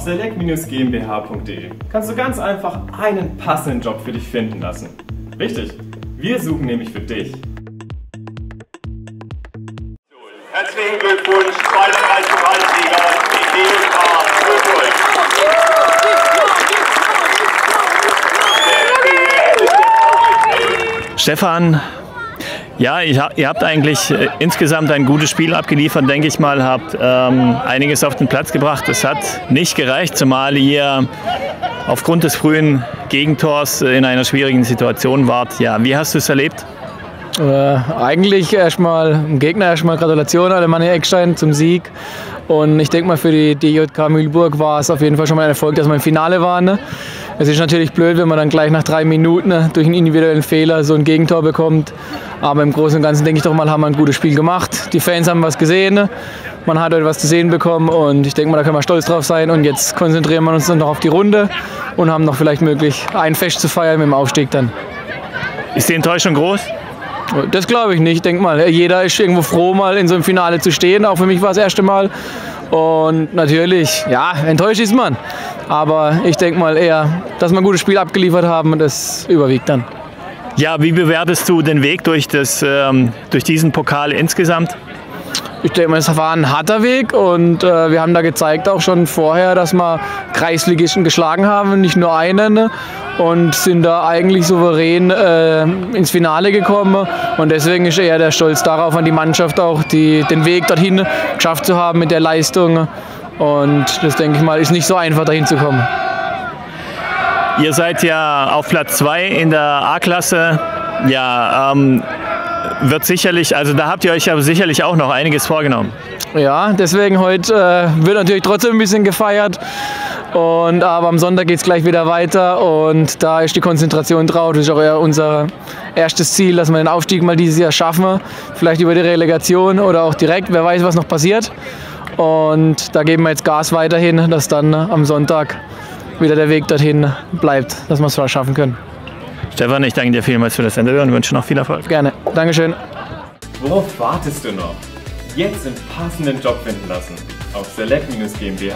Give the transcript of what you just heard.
select-gmbh.de kannst du ganz einfach einen passenden Job für dich finden lassen. Richtig, wir suchen nämlich für dich. Herzlichen Glückwunsch, zweiter Kreispokalsieger, die DLK Coburg. Stefan, ja, ihr habt eigentlich äh, insgesamt ein gutes Spiel abgeliefert, denke ich mal, habt ähm, einiges auf den Platz gebracht. Es hat nicht gereicht, zumal ihr aufgrund des frühen Gegentors in einer schwierigen Situation wart. Ja, wie hast du es erlebt? Äh, eigentlich erstmal dem Gegner erstmal Gratulation an Alemannia Eckstein zum Sieg. Und ich denke mal, für die DJK Mühlburg war es auf jeden Fall schon mal ein Erfolg, dass wir im Finale waren. Ne? Es ist natürlich blöd, wenn man dann gleich nach drei Minuten ne, durch einen individuellen Fehler so ein Gegentor bekommt. Aber im Großen und Ganzen denke ich doch mal, haben wir ein gutes Spiel gemacht. Die Fans haben was gesehen. Ne? Man hat heute was zu sehen bekommen und ich denke mal, da können wir stolz drauf sein. Und jetzt konzentrieren wir uns dann noch auf die Runde und haben noch vielleicht möglich, ein Fest zu feiern mit dem Aufstieg dann. Ist die Enttäuschung groß? Das glaube ich nicht. Ich denke mal, jeder ist irgendwo froh, mal in so einem Finale zu stehen. Auch für mich war es das erste Mal. Und natürlich, ja, enttäuscht ist man. Aber ich denke mal eher, dass wir ein gutes Spiel abgeliefert haben und das überwiegt dann. Ja, wie bewertest du den Weg durch, das, ähm, durch diesen Pokal insgesamt? Ich denke mal, es war ein harter Weg und äh, wir haben da gezeigt auch schon vorher, dass wir Kreisligisten geschlagen haben, nicht nur einen und sind da eigentlich souverän äh, ins Finale gekommen. Und deswegen ist eher der Stolz darauf an die Mannschaft auch, die, den Weg dorthin geschafft zu haben mit der Leistung. Und das denke ich mal, ist nicht so einfach dahin zu kommen. Ihr seid ja auf Platz 2 in der A-Klasse. Ja, ähm, wird sicherlich, also da habt ihr euch ja sicherlich auch noch einiges vorgenommen. Ja, deswegen heute äh, wird natürlich trotzdem ein bisschen gefeiert. Und, aber am Sonntag geht es gleich wieder weiter und da ist die Konzentration drauf. Das ist auch unser erstes Ziel, dass wir den Aufstieg mal dieses Jahr schaffen. Vielleicht über die Relegation oder auch direkt. Wer weiß, was noch passiert. Und da geben wir jetzt Gas weiterhin, dass dann am Sonntag wieder der Weg dorthin bleibt, dass wir es schaffen können. Stefan, ich danke dir vielmals für das Interview und wünsche noch viel Erfolg. Gerne. Dankeschön. Worauf wartest du noch? Jetzt den passenden Job finden lassen auf select-gmbh.de.